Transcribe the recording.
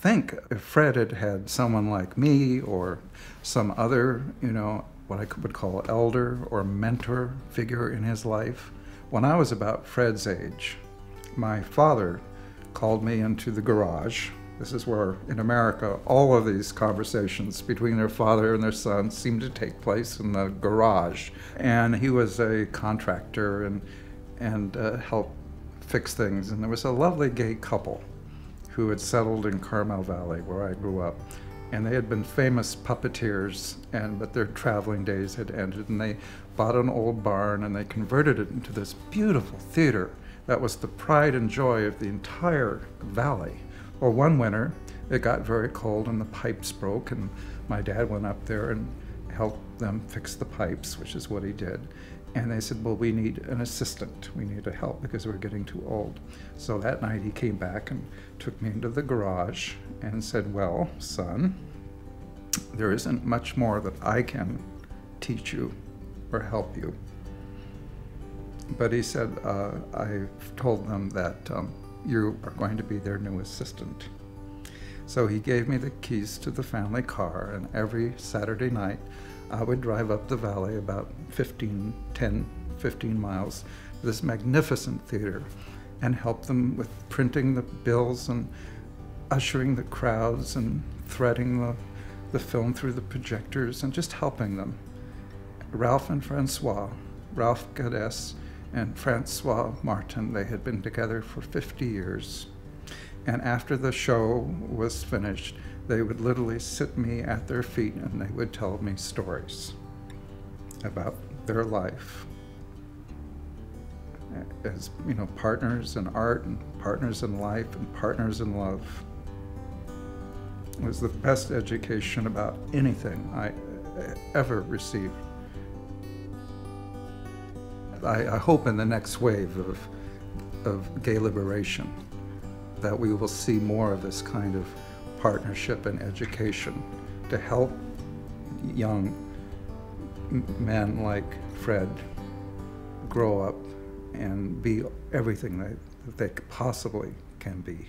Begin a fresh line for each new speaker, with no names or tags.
think if Fred had had someone like me or some other, you know, what I would call elder or mentor figure in his life. When I was about Fred's age, my father called me into the garage. This is where, in America, all of these conversations between their father and their son seem to take place in the garage. And he was a contractor and, and uh, helped fix things. And there was a lovely gay couple who had settled in Carmel Valley, where I grew up. And they had been famous puppeteers and but their traveling days had ended and they bought an old barn and they converted it into this beautiful theater that was the pride and joy of the entire valley. Well one winter it got very cold and the pipes broke and my dad went up there and helped them fix the pipes which is what he did and they said well we need an assistant we need a help because we're getting too old so that night he came back and took me into the garage and said, Well, son, there isn't much more that I can teach you or help you. But he said, uh, I've told them that um, you are going to be their new assistant. So he gave me the keys to the family car, and every Saturday night I would drive up the valley about 15, 10, 15 miles, to this magnificent theater, and help them with printing the bills and ushering the crowds and threading the, the film through the projectors and just helping them. Ralph and Francois, Ralph Gates and Francois Martin, they had been together for 50 years. And after the show was finished, they would literally sit me at their feet and they would tell me stories about their life as you know partners in art and partners in life and partners in love it was the best education about anything I ever received. I, I hope in the next wave of, of gay liberation that we will see more of this kind of partnership and education to help young men like Fred grow up and be everything that they possibly can be.